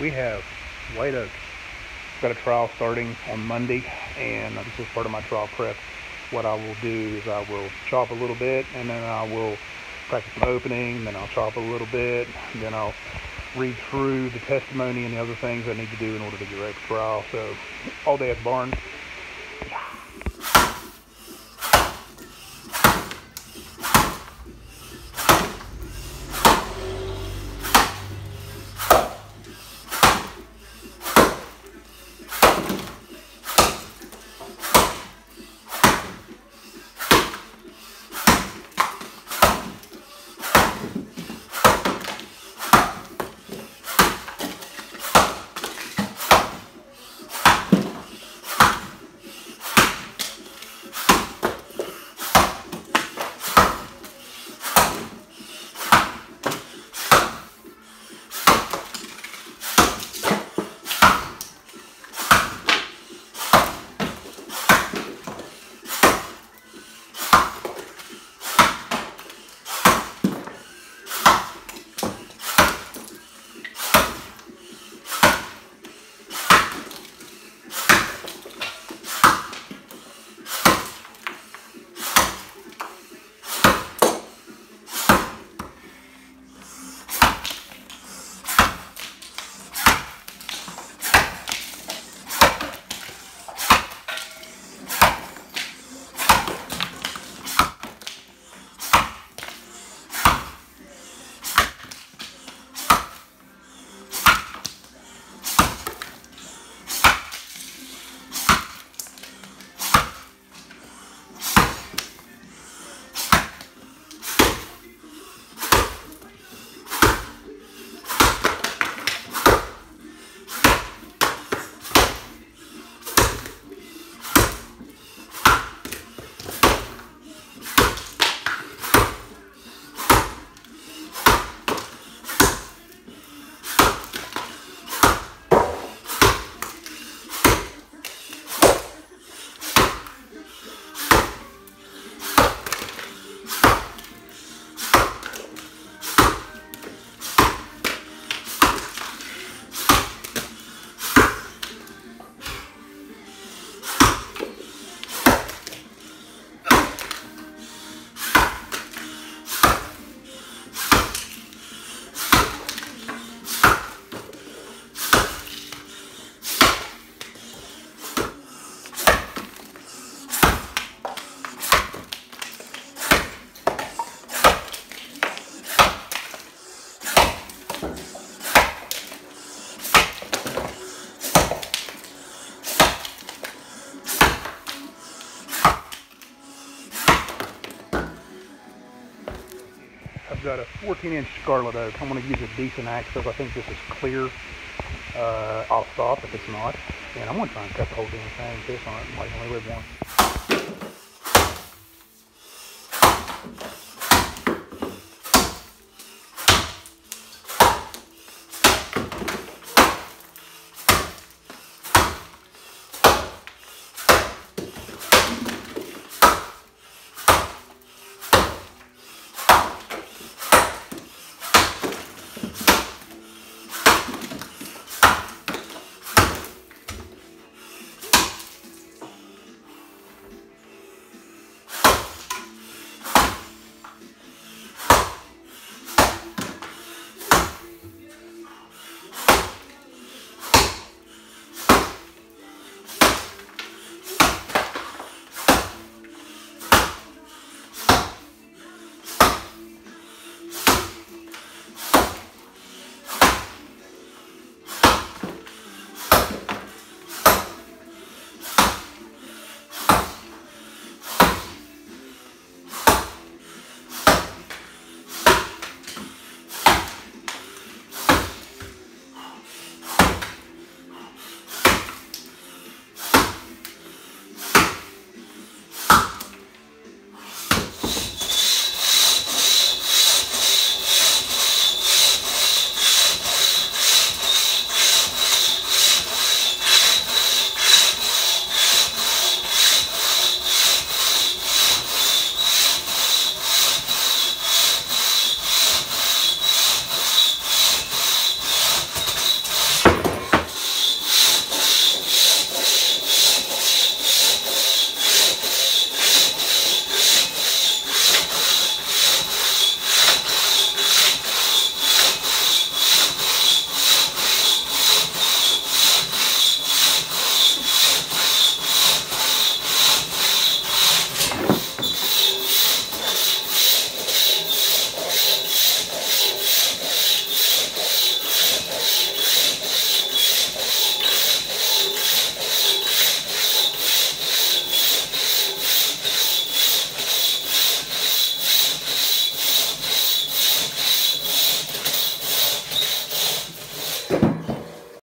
we have white oak. Got a trial starting on Monday, and this is part of my trial prep. What I will do is I will chop a little bit, and then I will practice my opening, then I'll chop a little bit, then I'll read through the testimony and the other things I need to do in order to get ready for trial. So all day at the barn. I've got a 14 inch scarlet oak. I'm going to use a decent axe because I think this is clear. Uh, I'll stop if it's not. And I'm going to try and cut the whole damn thing. This on it might only live one.